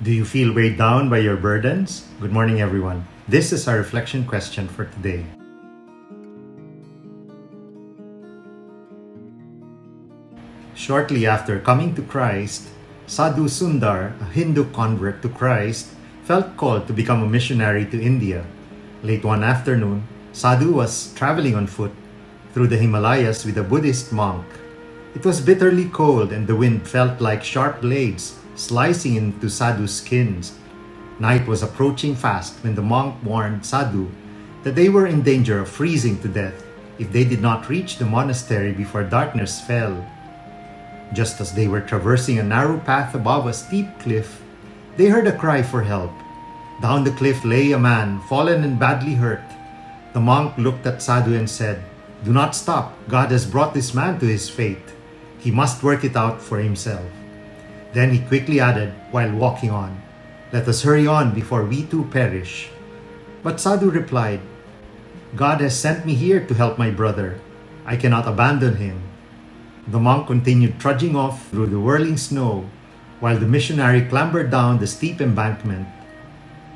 Do you feel weighed down by your burdens? Good morning, everyone. This is our reflection question for today. Shortly after coming to Christ, Sadhu Sundar, a Hindu convert to Christ, felt called to become a missionary to India. Late one afternoon, Sadhu was traveling on foot through the Himalayas with a Buddhist monk. It was bitterly cold and the wind felt like sharp blades slicing into Sadhu's skins. Night was approaching fast when the monk warned Sadhu that they were in danger of freezing to death if they did not reach the monastery before darkness fell. Just as they were traversing a narrow path above a steep cliff, they heard a cry for help. Down the cliff lay a man, fallen and badly hurt. The monk looked at Sadhu and said, Do not stop. God has brought this man to his fate. He must work it out for himself. Then he quickly added, while walking on, Let us hurry on before we too perish. But Sadhu replied, God has sent me here to help my brother. I cannot abandon him. The monk continued trudging off through the whirling snow while the missionary clambered down the steep embankment.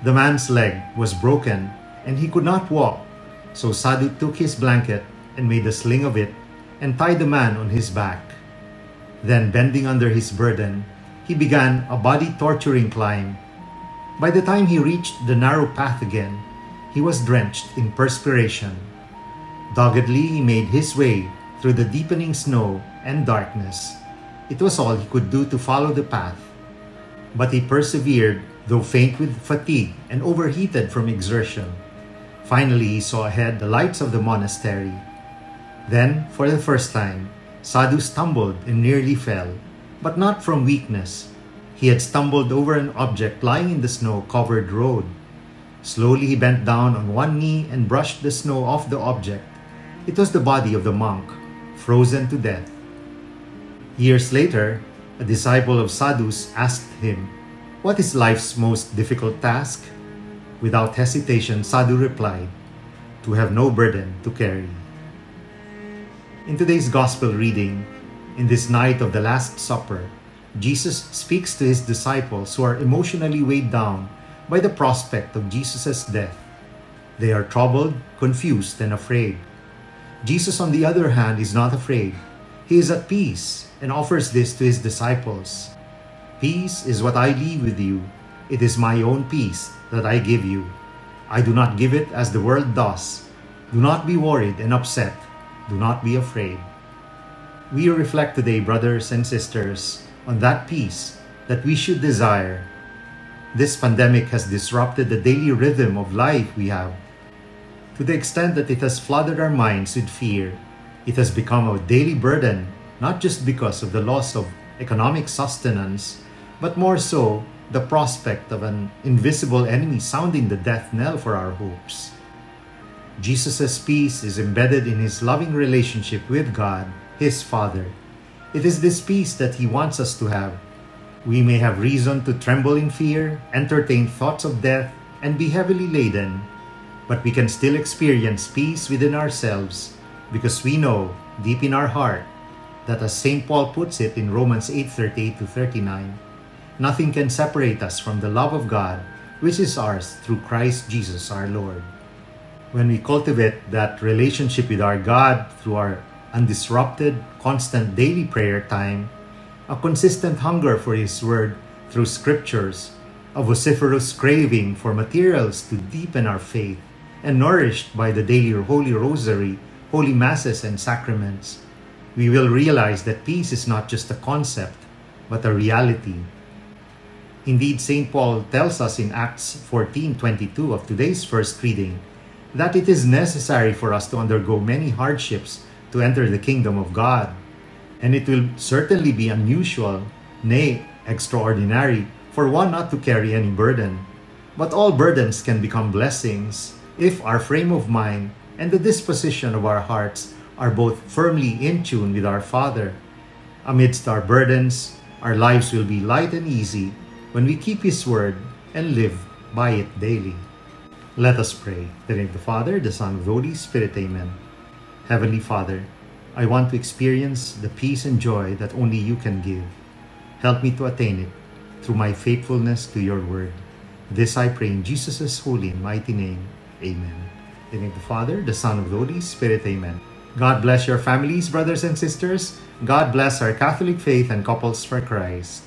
The man's leg was broken and he could not walk, so Sadhu took his blanket and made a sling of it and tied the man on his back. Then, bending under his burden, he began a body torturing climb. By the time he reached the narrow path again, he was drenched in perspiration. Doggedly, he made his way through the deepening snow and darkness. It was all he could do to follow the path. But he persevered, though faint with fatigue and overheated from exertion. Finally, he saw ahead the lights of the monastery. Then, for the first time, Sadhu stumbled and nearly fell but not from weakness. He had stumbled over an object lying in the snow covered road. Slowly he bent down on one knee and brushed the snow off the object. It was the body of the monk, frozen to death. Years later, a disciple of Sadhu's asked him, What is life's most difficult task? Without hesitation, Sadhu replied, To have no burden to carry. In today's Gospel reading, in this night of the Last Supper, Jesus speaks to his disciples who are emotionally weighed down by the prospect of Jesus' death. They are troubled, confused, and afraid. Jesus, on the other hand, is not afraid. He is at peace and offers this to his disciples. Peace is what I leave with you. It is my own peace that I give you. I do not give it as the world does. Do not be worried and upset. Do not be afraid we reflect today, brothers and sisters, on that peace that we should desire. This pandemic has disrupted the daily rhythm of life we have. To the extent that it has flooded our minds with fear, it has become a daily burden, not just because of the loss of economic sustenance, but more so the prospect of an invisible enemy sounding the death knell for our hopes. Jesus' peace is embedded in his loving relationship with God his Father. It is this peace that He wants us to have. We may have reason to tremble in fear, entertain thoughts of death, and be heavily laden, but we can still experience peace within ourselves because we know deep in our heart that as St. Paul puts it in Romans 8:38 to 39, nothing can separate us from the love of God which is ours through Christ Jesus our Lord. When we cultivate that relationship with our God through our undisrupted, constant daily prayer time, a consistent hunger for His Word through Scriptures, a vociferous craving for materials to deepen our faith, and nourished by the daily Holy Rosary, Holy Masses, and Sacraments, we will realize that peace is not just a concept, but a reality. Indeed, St. Paul tells us in Acts 14:22 of today's first reading that it is necessary for us to undergo many hardships to enter the kingdom of God. And it will certainly be unusual, nay, extraordinary, for one not to carry any burden. But all burdens can become blessings if our frame of mind and the disposition of our hearts are both firmly in tune with our Father. Amidst our burdens, our lives will be light and easy when we keep His word and live by it daily. Let us pray. In the name of the Father, the Son, and the Holy Spirit. Amen. Heavenly Father, I want to experience the peace and joy that only you can give. Help me to attain it. through my faithfulness to your word. This I pray in Jesus' holy and mighty name. Amen. In the name of the Father, the Son, of the Holy Spirit. Amen. God bless your families, brothers and sisters. God bless our Catholic faith and couples for Christ.